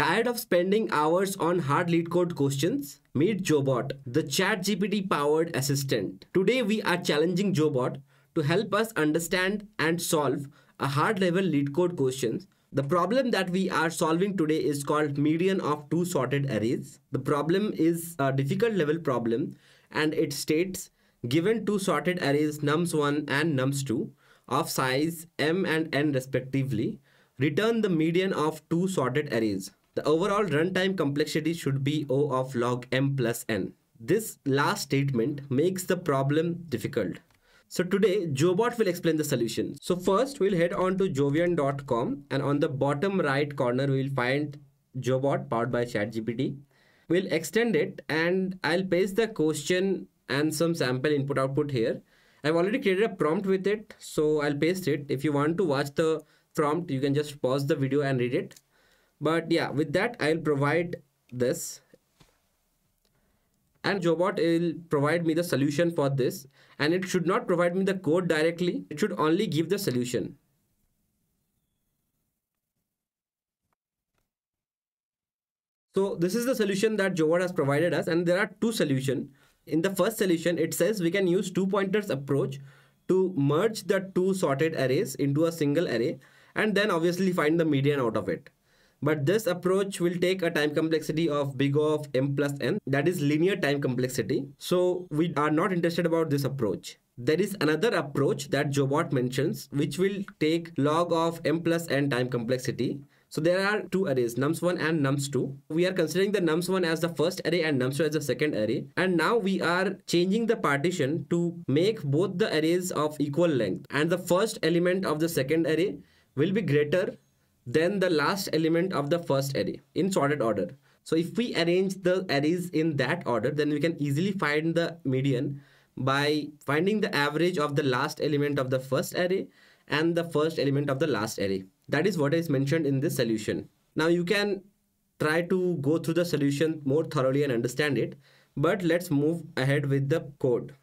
Tired of spending hours on hard LeetCode questions? Meet Jobot, the ChatGPT powered assistant. Today we are challenging Jobot to help us understand and solve a hard level LeetCode questions. The problem that we are solving today is called median of two sorted arrays. The problem is a difficult level problem and it states given two sorted arrays nums1 and nums2 of size m and n respectively, return the median of two sorted arrays. The overall runtime complexity should be O of log m plus n. This last statement makes the problem difficult. So today Jobot will explain the solution. So first we'll head on to jovian.com and on the bottom right corner we'll find Jobot powered by ChatGPT. We'll extend it and I'll paste the question and some sample input output here. I've already created a prompt with it so I'll paste it. If you want to watch the prompt you can just pause the video and read it. But yeah with that I'll provide this. And Jobot will provide me the solution for this. And it should not provide me the code directly. It should only give the solution. So this is the solution that Jobot has provided us. And there are two solutions. In the first solution it says we can use two pointers approach to merge the two sorted arrays into a single array and then obviously find the median out of it but this approach will take a time complexity of big O of m plus n that is linear time complexity. So we are not interested about this approach. There is another approach that Jobot mentions which will take log of m plus n time complexity. So there are two arrays nums1 and nums2. We are considering the nums1 as the first array and nums2 as the second array. And now we are changing the partition to make both the arrays of equal length. And the first element of the second array will be greater then the last element of the first array in sorted order. So if we arrange the arrays in that order, then we can easily find the median by finding the average of the last element of the first array and the first element of the last array. That is what is mentioned in this solution. Now you can try to go through the solution more thoroughly and understand it. But let's move ahead with the code.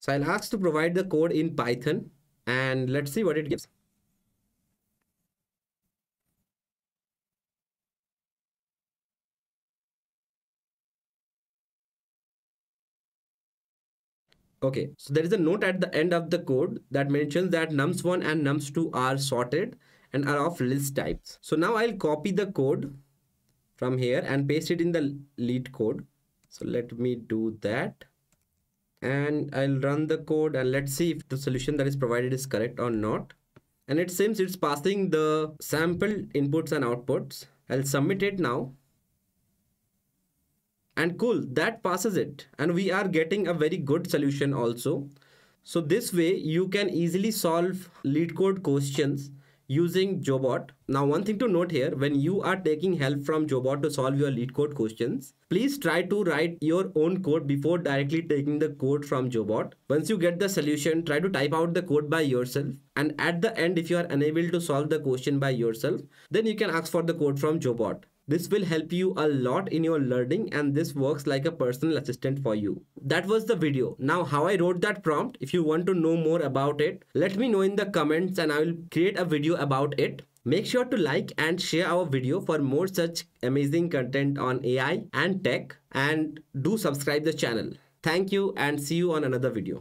So I'll ask to provide the code in Python and let's see what it gives. Okay, so there is a note at the end of the code that mentions that nums1 and nums2 are sorted and are of list types. So now I'll copy the code from here and paste it in the LeetCode. So let me do that and I'll run the code and let's see if the solution that is provided is correct or not. And it seems it's passing the sample inputs and outputs. I'll submit it now and cool that passes it and we are getting a very good solution also so this way you can easily solve LeetCode questions using Jobot. Now one thing to note here, when you are taking help from Jobot to solve your LeetCode questions, please try to write your own code before directly taking the code from Jobot. Once you get the solution, try to type out the code by yourself. And at the end, if you are unable to solve the question by yourself, then you can ask for the code from Jobot. This will help you a lot in your learning and this works like a personal assistant for you. That was the video. Now how I wrote that prompt, if you want to know more about it, let me know in the comments and I will create a video about it. Make sure to like and share our video for more such amazing content on AI and tech and do subscribe the channel. Thank you and see you on another video.